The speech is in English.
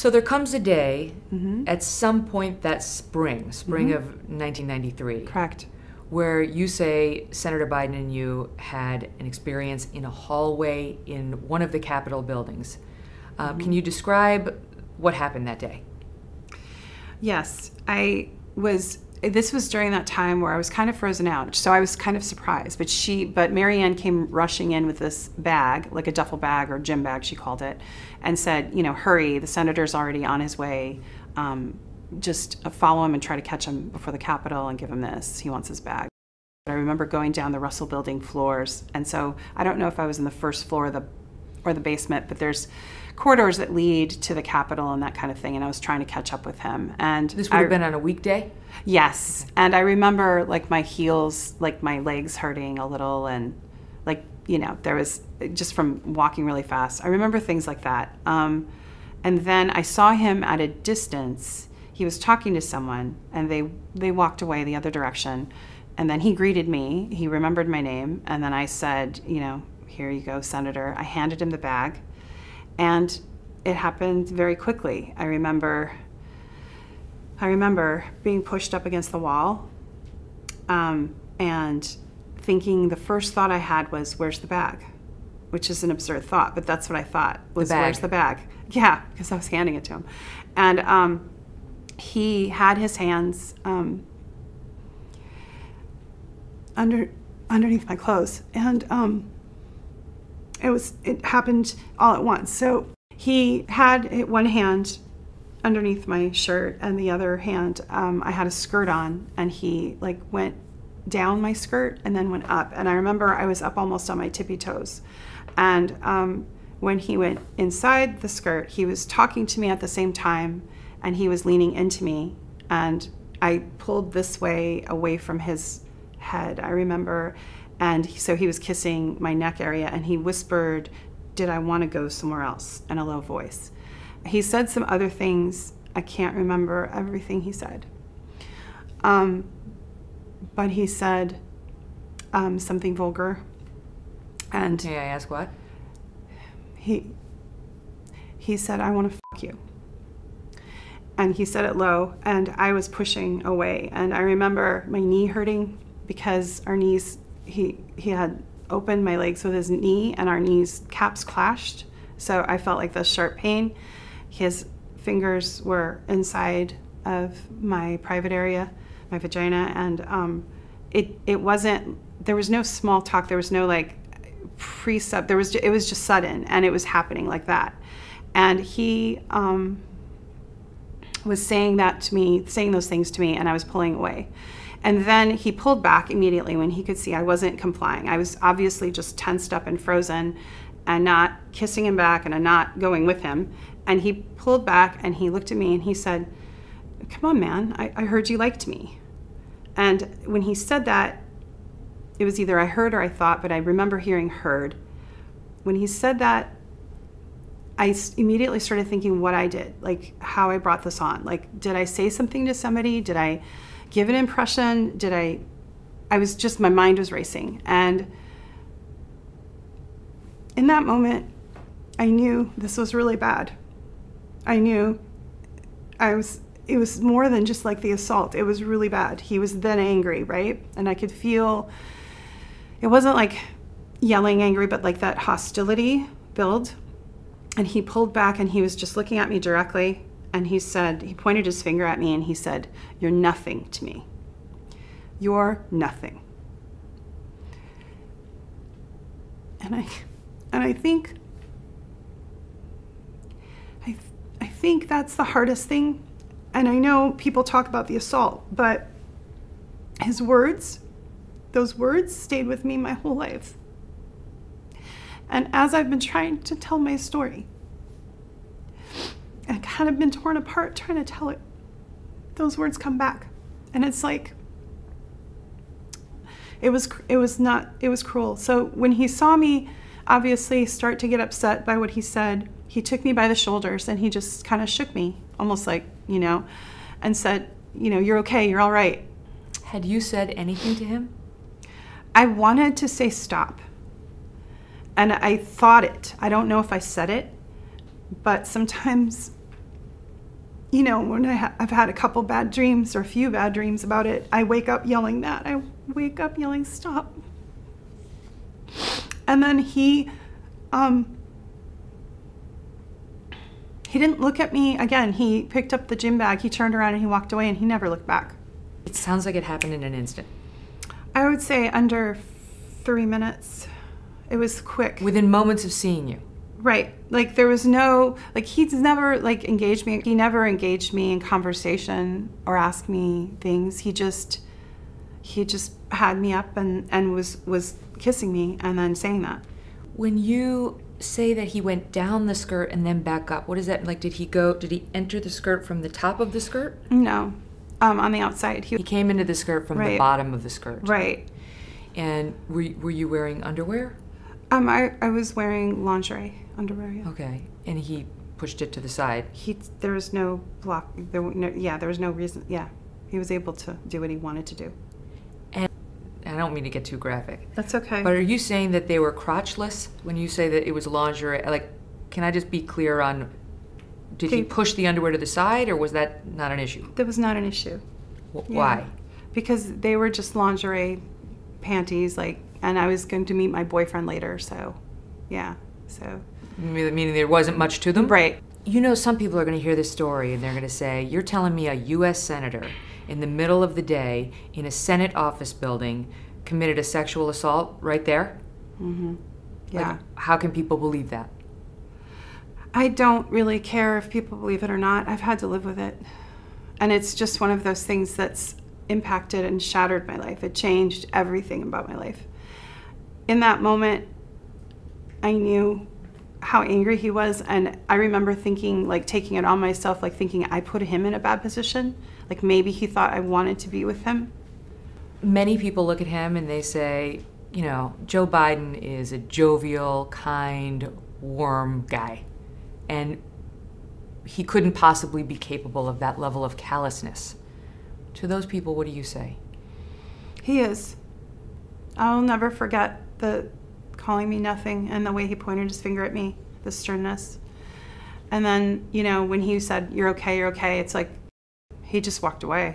So there comes a day Mm-hmm. at some point that spring, spring of 1993, Correct. where you say Senator Biden and you had an experience in a hallway in one of the Capitol buildings. Uh, Mm-hmm. Can you describe what happened that day? Yes, I was. This was during that time where I was kind of frozen out, so I was kind of surprised. But she, but Marianne came rushing in with this bag, like a duffel bag or gym bag, she called it, and said, "You know, hurry! The senator's already on his way. Um, just uh, follow him and try to catch him before the Capitol and give him this. He wants his bag." I remember going down the Russell Building floors, and so I don't know if I was in the first floor of the or the basement, but there's corridors that lead to the Capitol and that kind of thing. And I was trying to catch up with him, and This would have been on a weekday? Yes. And I remember like my heels, like my legs hurting a little and like, you know, there was just from walking really fast. I remember things like that. Um, and then I saw him at a distance. He was talking to someone and they they walked away the other direction. And then he greeted me. He remembered my name and then I said, you know, here you go, Senator. I handed him the bag. And it happened very quickly. I remember I remember being pushed up against the wall um, and thinking the first thought I had was, Where's the bag? Which is an absurd thought, but that's what I thought was, bag. Where's the bag? Yeah, because I was handing it to him. And um, he had his hands um, under underneath my clothes. And um, it was it happened all at once. So he had one hand underneath my shirt and the other hand um, i had a skirt on and he like went down my skirt and then went up and i remember i was up almost on my tippy toes and um, when he went inside the skirt he was talking to me at the same time and he was leaning into me and i pulled this way away from his head i remember and so he was kissing my neck area and he whispered did i want to go somewhere else in a low voice he said some other things. I can't remember everything he said. Um, but he said um, something vulgar. And May I ask what? he, he said, I want to fuck you. And he said it low, and I was pushing away. And I remember my knee hurting because our knees, he, he had opened my legs with his knee, and our knees caps clashed. So I felt like this sharp pain. His fingers were inside of my private area, my vagina, and um, it it wasn't. There was no small talk. There was no like precept. There was. It was just sudden, and it was happening like that. And he um, was saying that to me, saying those things to me, and I was pulling away. And then he pulled back immediately when he could see I wasn't complying. I was obviously just tensed up and frozen and not kissing him back and not going with him. And he pulled back and he looked at me and he said, Come on, man, I, I heard you liked me. And when he said that, it was either I heard or I thought, but I remember hearing heard. When he said that, I immediately started thinking what I did, like how I brought this on. Like, did I say something to somebody? Did I give an impression? Did I? I was just, my mind was racing. And in that moment, I knew this was really bad. I knew I was, it was more than just like the assault. It was really bad. He was then angry, right? And I could feel, it wasn't like yelling angry, but like that hostility build. And he pulled back and he was just looking at me directly. And he said, he pointed his finger at me and he said, You're nothing to me. You're nothing. And I, and I think, I, I think that's the hardest thing. And I know people talk about the assault, but his words, those words stayed with me my whole life. And as I've been trying to tell my story, and kind of been torn apart trying to tell it, those words come back. And it's like, it was it was not it was cruel. So when he saw me obviously start to get upset by what he said, he took me by the shoulders and he just kind of shook me, almost like, you know, and said, you know, you're okay, you're all right. Had you said anything to him? I wanted to say stop. And I thought it. I don't know if I said it, but sometimes you know, when I ha- I've had a couple bad dreams or a few bad dreams about it, I wake up yelling that. I wake up yelling, stop. And then he, um, he didn't look at me again. He picked up the gym bag, he turned around and he walked away and he never looked back. It sounds like it happened in an instant. I would say under three minutes. It was quick. Within moments of seeing you. Right. Like there was no like he's never like engaged me. He never engaged me in conversation or asked me things. He just he just had me up and and was was kissing me and then saying that. When you say that he went down the skirt and then back up, what is that like? Did he go? Did he enter the skirt from the top of the skirt? No. Um, on the outside. He He came into the skirt from the bottom of the skirt. right. And were were you wearing underwear? Um, I, I was wearing lingerie, underwear. Yeah. Okay. And he pushed it to the side. He there was no block. There were no yeah. There was no reason. Yeah, he was able to do what he wanted to do. And I don't mean to get too graphic. That's okay. But are you saying that they were crotchless when you say that it was lingerie? Like, can I just be clear on? Did he push the underwear to the side, or was that not an issue? that was not an issue. Wh- Yeah. Why? because they were just lingerie panties like and i was going to meet my boyfriend later so yeah so Meaning there wasn't much to them. right You know, some people are going to hear this story and they're going to say, You're telling me a U.S. Senator in the middle of the day in a Senate office building committed a sexual assault right there? mm-hmm. Like, yeah how can people believe that? i don't really care if people believe it or not i've had to live with it and it's just one of those things that's impacted and shattered my life it changed everything about my life in that moment i knew how angry he was and i remember thinking like taking it on myself like thinking i put him in a bad position like maybe he thought i wanted to be with him Many people look at him and they say, You know, Joe Biden is a jovial, kind, warm guy. And he couldn't possibly be capable of that level of callousness. To those people, what do you say? He is. I'll never forget the calling me nothing and the way he pointed his finger at me, the sternness. And then, you know, when he said, You're okay, you're okay, it's like he just walked away.